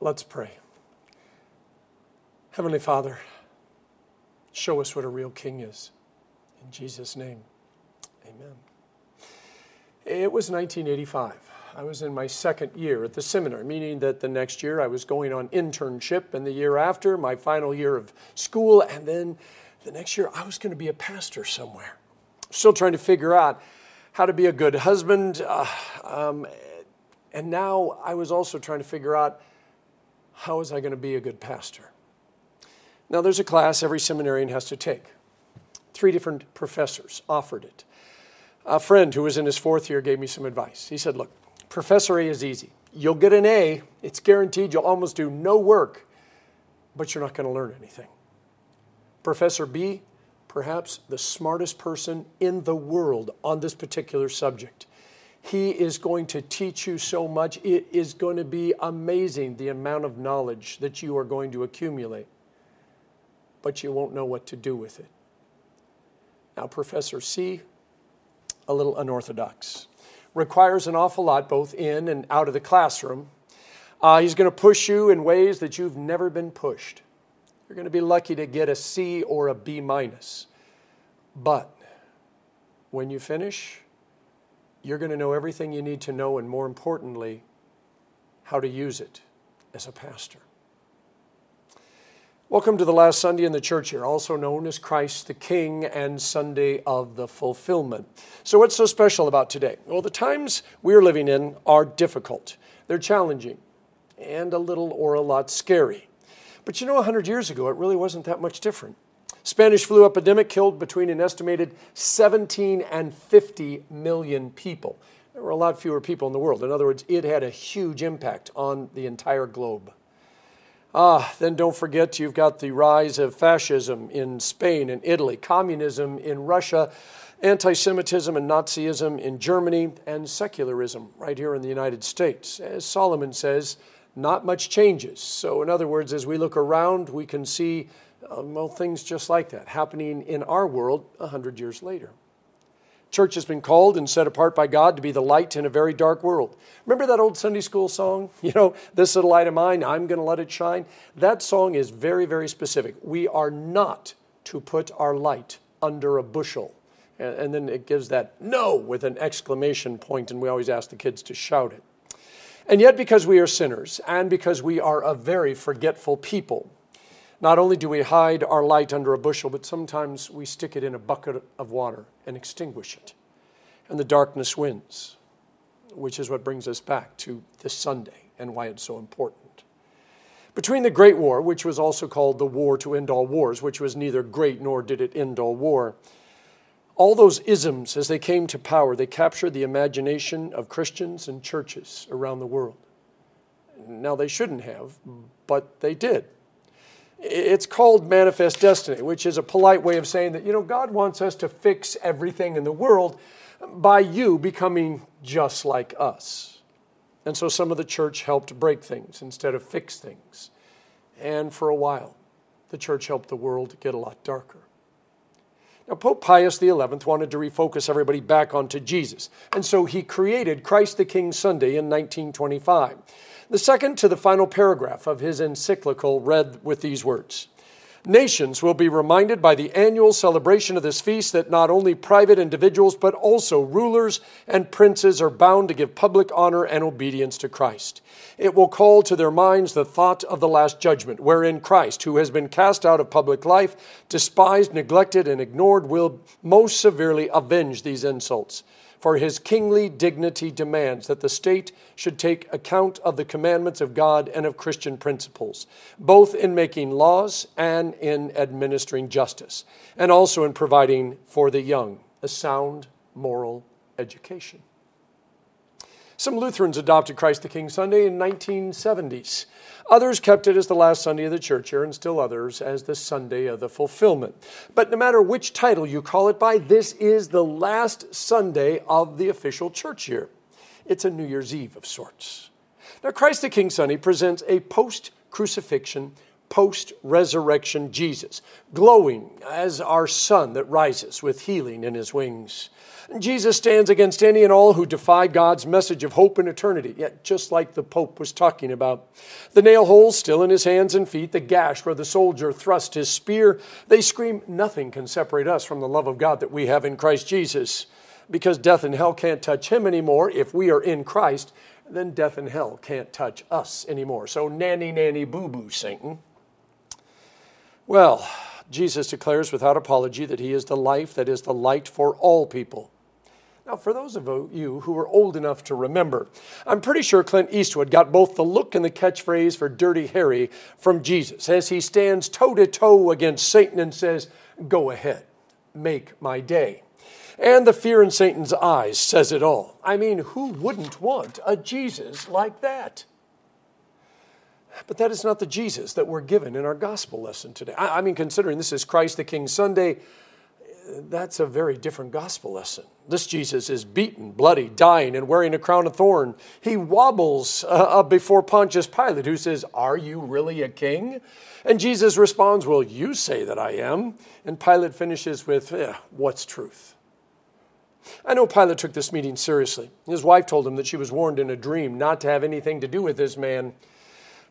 Let's pray. Heavenly Father, show us what a real king is. In Jesus' name, amen. It was 1985. I was in my second year at the seminary, meaning that the next year I was going on internship, and the year after, my final year of school, and then the next year I was going to be a pastor somewhere. Still trying to figure out how to be a good husband. Uh, um, and now I was also trying to figure out how was I going to be a good pastor. Now, there's a class every seminarian has to take. Three different professors offered it. A friend who was in his fourth year gave me some advice. He said, Look, Professor A is easy. You'll get an A, it's guaranteed, you'll almost do no work, but you're not going to learn anything. Professor B, perhaps the smartest person in the world on this particular subject. He is going to teach you so much. It is going to be amazing the amount of knowledge that you are going to accumulate, but you won't know what to do with it. Now, Professor C, a little unorthodox, requires an awful lot both in and out of the classroom. Uh, he's going to push you in ways that you've never been pushed. You're going to be lucky to get a C or a B minus. But when you finish, you're going to know everything you need to know, and more importantly, how to use it as a pastor. Welcome to the last Sunday in the church here, also known as Christ the King and Sunday of the Fulfillment. So, what's so special about today? Well, the times we're living in are difficult, they're challenging, and a little or a lot scary. But you know, 100 years ago, it really wasn't that much different. Spanish flu epidemic killed between an estimated 17 and 50 million people. There were a lot fewer people in the world. In other words, it had a huge impact on the entire globe. Ah, then don't forget you've got the rise of fascism in Spain and Italy, communism in Russia, anti Semitism and Nazism in Germany, and secularism right here in the United States. As Solomon says, not much changes. So, in other words, as we look around, we can see Uh, well, things just like that happening in our world a hundred years later. Church has been called and set apart by God to be the light in a very dark world. Remember that old Sunday school song? You know, this little light of mine, I'm going to let it shine. That song is very, very specific. We are not to put our light under a bushel. And, and then it gives that no with an exclamation point, and we always ask the kids to shout it. And yet, because we are sinners and because we are a very forgetful people, not only do we hide our light under a bushel, but sometimes we stick it in a bucket of water and extinguish it. And the darkness wins, which is what brings us back to this Sunday and why it's so important. Between the Great War, which was also called the War to End All Wars, which was neither great nor did it end all war, all those isms, as they came to power, they captured the imagination of Christians and churches around the world. Now, they shouldn't have, but they did. It's called manifest destiny, which is a polite way of saying that, you know, God wants us to fix everything in the world by you becoming just like us. And so some of the church helped break things instead of fix things. And for a while, the church helped the world get a lot darker. Now, Pope Pius XI wanted to refocus everybody back onto Jesus, and so he created Christ the King Sunday in 1925. The second to the final paragraph of his encyclical read with these words Nations will be reminded by the annual celebration of this feast that not only private individuals, but also rulers and princes are bound to give public honor and obedience to Christ. It will call to their minds the thought of the Last Judgment, wherein Christ, who has been cast out of public life, despised, neglected, and ignored, will most severely avenge these insults for his kingly dignity demands that the state should take account of the commandments of God and of Christian principles, both in making laws and in administering justice, and also in providing for the young a sound moral education. Some Lutherans adopted Christ the King Sunday in 1970s. Others kept it as the last Sunday of the church year, and still others as the Sunday of the fulfillment. But no matter which title you call it by, this is the last Sunday of the official church year. It's a New Year's Eve of sorts. Now, Christ the King Sunday presents a post crucifixion post resurrection Jesus, glowing as our sun that rises with healing in his wings. Jesus stands against any and all who defy God's message of hope and eternity, yet just like the Pope was talking about. The nail holes still in his hands and feet, the gash where the soldier thrust his spear, they scream, Nothing can separate us from the love of God that we have in Christ Jesus. Because death and hell can't touch him anymore if we are in Christ, then death and hell can't touch us anymore. So, nanny, nanny, boo boo, Satan. Well, Jesus declares without apology that he is the life that is the light for all people. Now, for those of you who are old enough to remember, I'm pretty sure Clint Eastwood got both the look and the catchphrase for Dirty Harry from Jesus as he stands toe to toe against Satan and says, Go ahead, make my day. And the fear in Satan's eyes says it all. I mean, who wouldn't want a Jesus like that? But that is not the Jesus that we're given in our gospel lesson today. I, mean, considering this is Christ the King Sunday, that's a very different gospel lesson. This Jesus is beaten, bloody, dying, and wearing a crown of thorn. He wobbles uh, up before Pontius Pilate, who says, Are you really a king? And Jesus responds, Well, you say that I am. And Pilate finishes with, What's truth? I know Pilate took this meeting seriously. His wife told him that she was warned in a dream not to have anything to do with this man.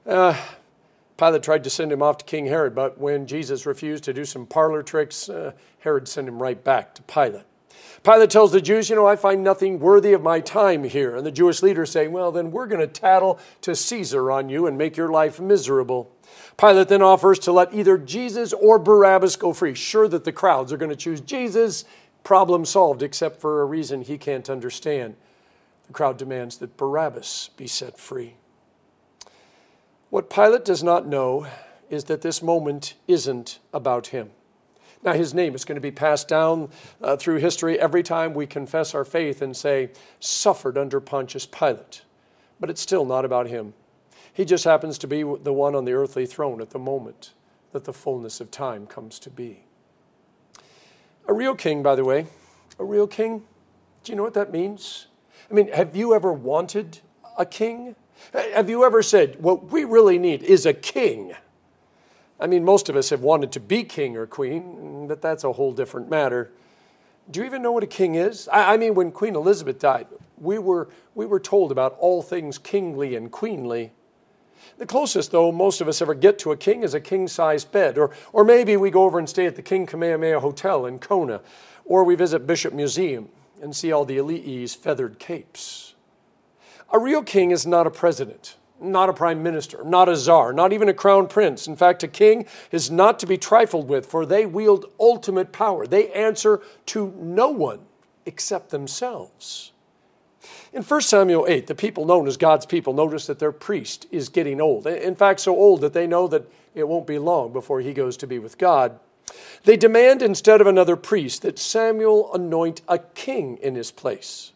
Uh, Pilate tried to send him off to King Herod, but when Jesus refused to do some parlor tricks, uh, Herod sent him right back to Pilate. Pilate tells the Jews, You know, I find nothing worthy of my time here. And the Jewish leaders say, Well, then we're going to tattle to Caesar on you and make your life miserable. Pilate then offers to let either Jesus or Barabbas go free, sure that the crowds are going to choose Jesus. Problem solved, except for a reason he can't understand. The crowd demands that Barabbas be set free. What Pilate does not know is that this moment isn't about him. Now, his name is going to be passed down uh, through history every time we confess our faith and say, suffered under Pontius Pilate. But it's still not about him. He just happens to be the one on the earthly throne at the moment that the fullness of time comes to be. A real king, by the way, a real king, do you know what that means? I mean, have you ever wanted a king? Have you ever said, what we really need is a king? I mean, most of us have wanted to be king or queen, but that's a whole different matter. Do you even know what a king is? I, mean, when Queen Elizabeth died, we were, we were told about all things kingly and queenly. The closest, though, most of us ever get to a king is a king sized bed. Or, or maybe we go over and stay at the King Kamehameha Hotel in Kona. Or we visit Bishop Museum and see all the elites' feathered capes. A real king is not a president, not a prime minister, not a czar, not even a crown prince. In fact, a king is not to be trifled with, for they wield ultimate power. They answer to no one except themselves. In 1 Samuel 8, the people known as God's people notice that their priest is getting old. In fact, so old that they know that it won't be long before he goes to be with God. They demand instead of another priest that Samuel anoint a king in his place.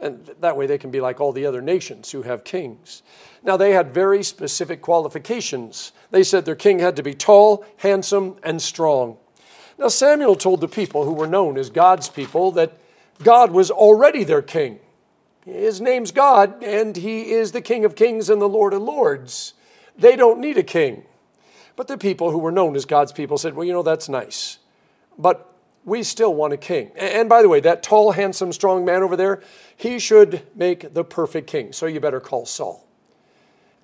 And that way they can be like all the other nations who have kings. Now, they had very specific qualifications. They said their king had to be tall, handsome, and strong. Now, Samuel told the people who were known as God's people that God was already their king. His name's God, and he is the King of kings and the Lord of lords. They don't need a king. But the people who were known as God's people said, well, you know, that's nice. But we still want a king. And by the way, that tall, handsome, strong man over there, he should make the perfect king. So you better call Saul.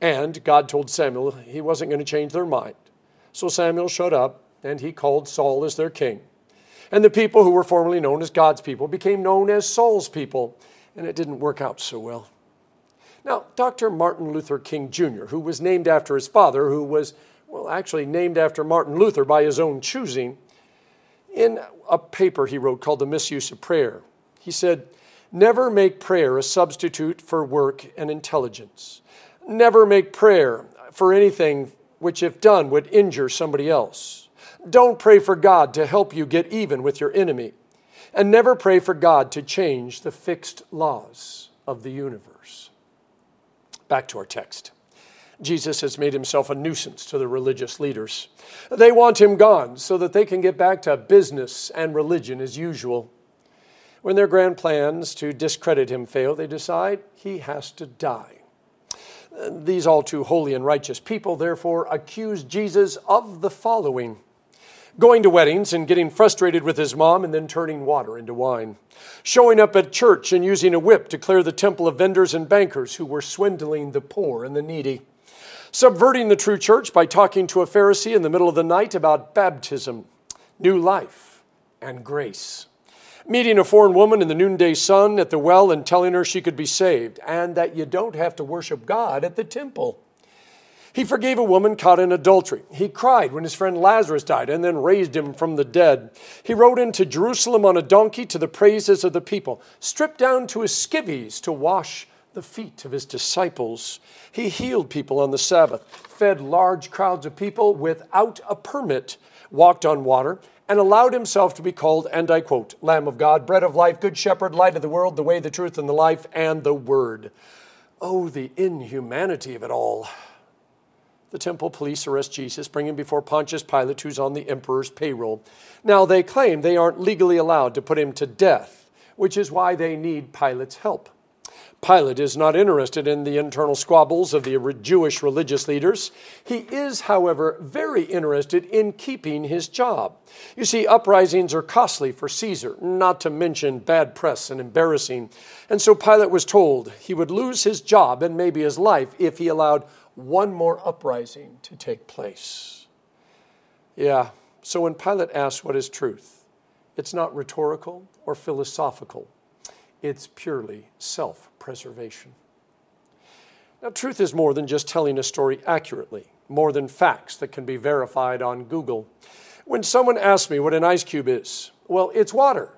And God told Samuel he wasn't going to change their mind. So Samuel showed up and he called Saul as their king. And the people who were formerly known as God's people became known as Saul's people and it didn't work out so well. Now, Dr. Martin Luther King Jr., who was named after his father, who was, well, actually named after Martin Luther by his own choosing, in a paper he wrote called The Misuse of Prayer, he said, Never make prayer a substitute for work and intelligence. Never make prayer for anything which, if done, would injure somebody else. Don't pray for God to help you get even with your enemy. And never pray for God to change the fixed laws of the universe. Back to our text. Jesus has made himself a nuisance to the religious leaders. They want him gone so that they can get back to business and religion as usual. When their grand plans to discredit him fail, they decide he has to die. These all too holy and righteous people, therefore, accuse Jesus of the following going to weddings and getting frustrated with his mom and then turning water into wine, showing up at church and using a whip to clear the temple of vendors and bankers who were swindling the poor and the needy, subverting the true church by talking to a Pharisee in the middle of the night about baptism, new life, and grace meeting a foreign woman in the noonday sun at the well and telling her she could be saved and that you don't have to worship God at the temple. He forgave a woman caught in adultery. He cried when his friend Lazarus died and then raised him from the dead. He rode into Jerusalem on a donkey to the praises of the people, stripped down to his skivvies to wash the feet of his disciples. He healed people on the Sabbath, fed large crowds of people without a permit, walked on water, and allowed himself to be called, and I quote, Lamb of God, bread of life, good shepherd, light of the world, the way, the truth, and the life, and the word. Oh, the inhumanity of it all. The temple police arrest Jesus, bring him before Pontius Pilate, who's on the emperor's payroll. Now, they claim they aren't legally allowed to put him to death, which is why they need Pilate's help. Pilate is not interested in the internal squabbles of the Jewish religious leaders. He is, however, very interested in keeping his job. You see, uprisings are costly for Caesar, not to mention bad press and embarrassing. And so Pilate was told he would lose his job and maybe his life if he allowed one more uprising to take place. Yeah, so when Pilate asks what is truth, it's not rhetorical or philosophical, it's purely self preservation. Now, truth is more than just telling a story accurately, more than facts that can be verified on Google. When someone asks me what an ice cube is, well, it's water,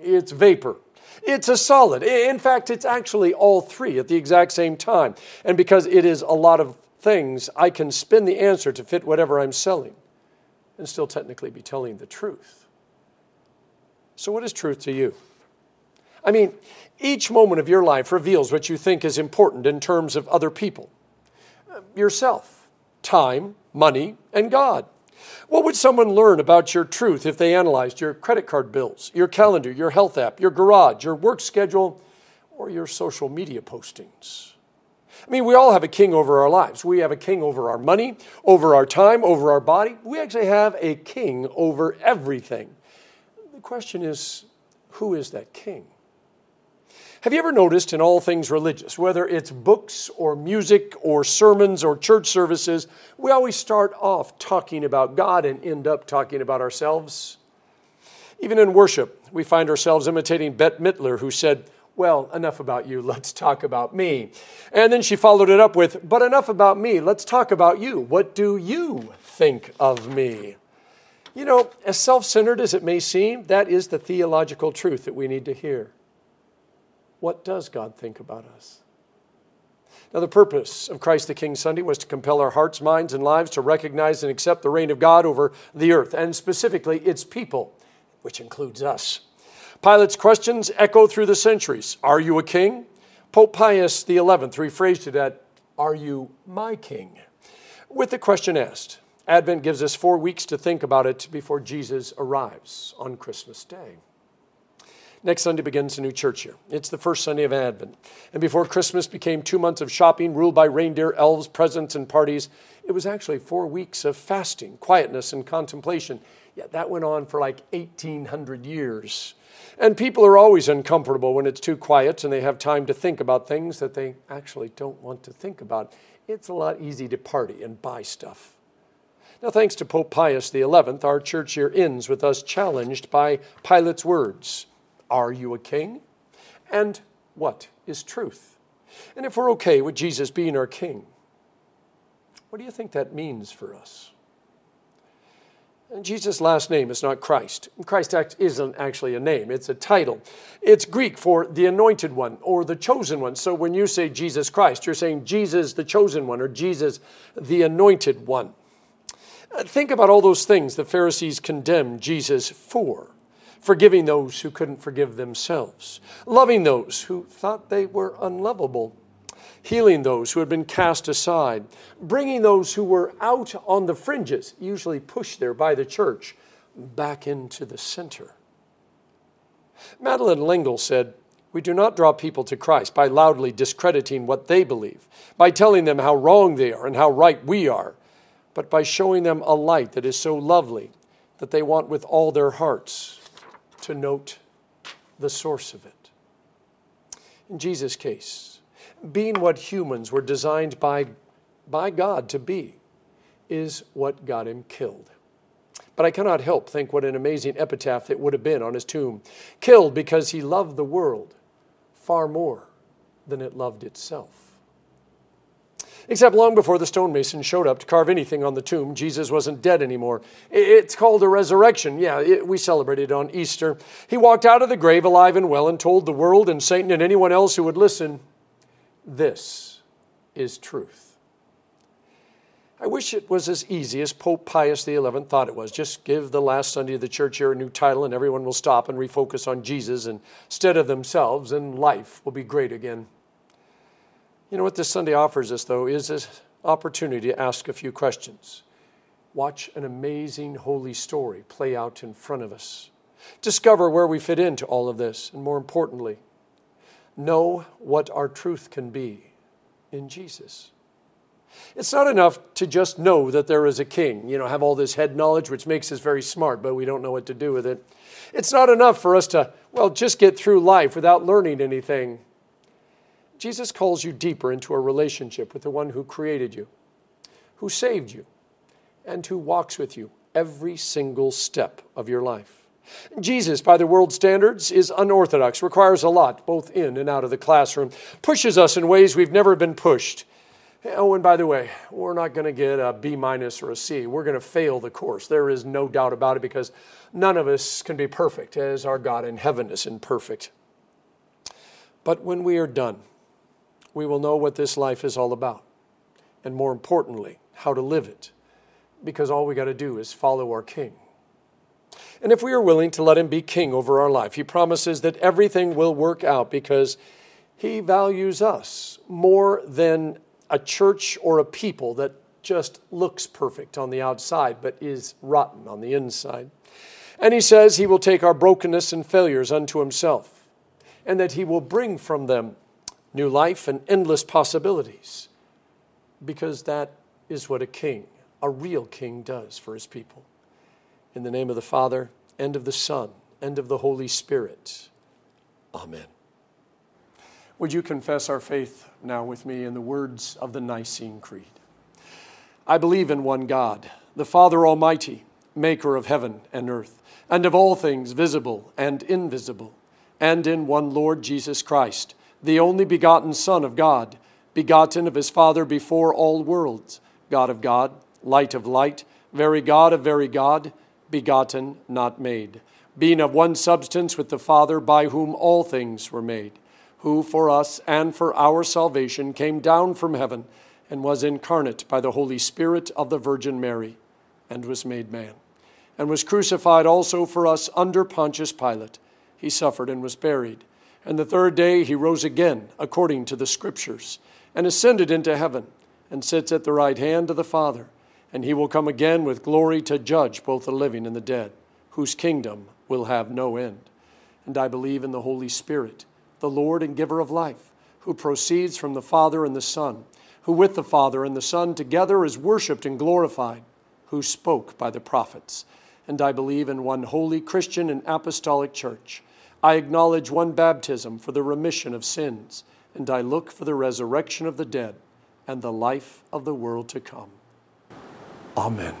it's vapor, it's a solid. In fact, it's actually all three at the exact same time. And because it is a lot of things, I can spin the answer to fit whatever I'm selling and still technically be telling the truth. So, what is truth to you? I mean, each moment of your life reveals what you think is important in terms of other people uh, yourself, time, money, and God. What would someone learn about your truth if they analyzed your credit card bills, your calendar, your health app, your garage, your work schedule, or your social media postings? I mean, we all have a king over our lives. We have a king over our money, over our time, over our body. We actually have a king over everything. The question is who is that king? Have you ever noticed in all things religious, whether it's books or music or sermons or church services, we always start off talking about God and end up talking about ourselves? Even in worship, we find ourselves imitating Bette Midler, who said, Well, enough about you, let's talk about me. And then she followed it up with, But enough about me, let's talk about you. What do you think of me? You know, as self centered as it may seem, that is the theological truth that we need to hear. What does God think about us? Now, the purpose of Christ the King Sunday was to compel our hearts, minds, and lives to recognize and accept the reign of God over the earth, and specifically its people, which includes us. Pilate's questions echo through the centuries Are you a king? Pope Pius XI rephrased it at Are you my king? With the question asked, Advent gives us four weeks to think about it before Jesus arrives on Christmas Day. Next Sunday begins a new church year. It's the first Sunday of Advent. And before Christmas became two months of shopping ruled by reindeer, elves, presents, and parties, it was actually four weeks of fasting, quietness, and contemplation. Yet that went on for like 1,800 years. And people are always uncomfortable when it's too quiet and they have time to think about things that they actually don't want to think about. It's a lot easy to party and buy stuff. Now, thanks to Pope Pius XI, our church year ends with us challenged by Pilate's words are you a king? And what is truth? And if we're okay with Jesus being our king, what do you think that means for us? And Jesus' last name is not Christ. Christ isn't actually a name, it's a title. It's Greek for the anointed one or the chosen one. So when you say Jesus Christ, you're saying Jesus the chosen one or Jesus the anointed one. Uh, think about all those things the Pharisees condemned Jesus for forgiving those who couldn't forgive themselves, loving those who thought they were unlovable, healing those who had been cast aside, bringing those who were out on the fringes, usually pushed there by the church, back into the center. Madeleine L'Engle said, We do not draw people to Christ by loudly discrediting what they believe, by telling them how wrong they are and how right we are, but by showing them a light that is so lovely that they want with all their hearts to note the source of it. In Jesus' case, being what humans were designed by, by God to be is what got him killed. But I cannot help think what an amazing epitaph it would have been on his tomb. Killed because he loved the world far more than it loved itself. Except long before the stonemason showed up to carve anything on the tomb, Jesus wasn't dead anymore. It's called a resurrection. Yeah, it, we celebrated on Easter. He walked out of the grave alive and well and told the world and Satan and anyone else who would listen this is truth. I wish it was as easy as Pope Pius XI thought it was. Just give the last Sunday of the church year a new title, and everyone will stop and refocus on Jesus instead of themselves, and life will be great again. You know what this Sunday offers us, though, is this opportunity to ask a few questions. Watch an amazing holy story play out in front of us. Discover where we fit into all of this, and more importantly, know what our truth can be in Jesus. It's not enough to just know that there is a king, you know, have all this head knowledge, which makes us very smart, but we don't know what to do with it. It's not enough for us to, well, just get through life without learning anything. Jesus calls you deeper into a relationship with the one who created you, who saved you, and who walks with you every single step of your life. Jesus, by the world standards, is unorthodox, requires a lot, both in and out of the classroom, pushes us in ways we've never been pushed Oh, and by the way, we're not going to get a B minus or a C. We're going to fail the course. There is no doubt about it because none of us can be perfect as our God in heaven is imperfect. But when we are done, we will know what this life is all about. And more importantly, how to live it. Because all we got to do is follow our King. And if we are willing to let Him be King over our life, He promises that everything will work out because He values us more than a church or a people that just looks perfect on the outside but is rotten on the inside. And he says he will take our brokenness and failures unto himself, and that he will bring from them new life and endless possibilities, because that is what a king, a real king, does for his people. In the name of the Father, and of the Son, and of the Holy Spirit. Amen. Would you confess our faith now with me in the words of the Nicene Creed? I believe in one God, the Father Almighty, maker of heaven and earth, and of all things visible and invisible, and in one Lord Jesus Christ, the only begotten Son of God, begotten of his Father before all worlds, God of God, light of light, very God of very God, begotten, not made, being of one substance with the Father, by whom all things were made who for us and for our salvation came down from heaven and was incarnate by the Holy Spirit of the Virgin Mary and was made man, and was crucified also for us under Pontius Pilate. He suffered and was buried. And the third day he rose again, according to the Scriptures, and ascended into heaven, and sits at the right hand of the Father. And he will come again with glory to judge both the living and the dead, whose kingdom will have no end. And I believe in the Holy Spirit the Lord and giver of life, who proceeds from the Father and the Son, who with the Father and the Son together is worshiped and glorified, who spoke by the prophets. And I believe in one holy Christian and apostolic church. I acknowledge one baptism for the remission of sins, and I look for the resurrection of the dead and the life of the world to come. Amen.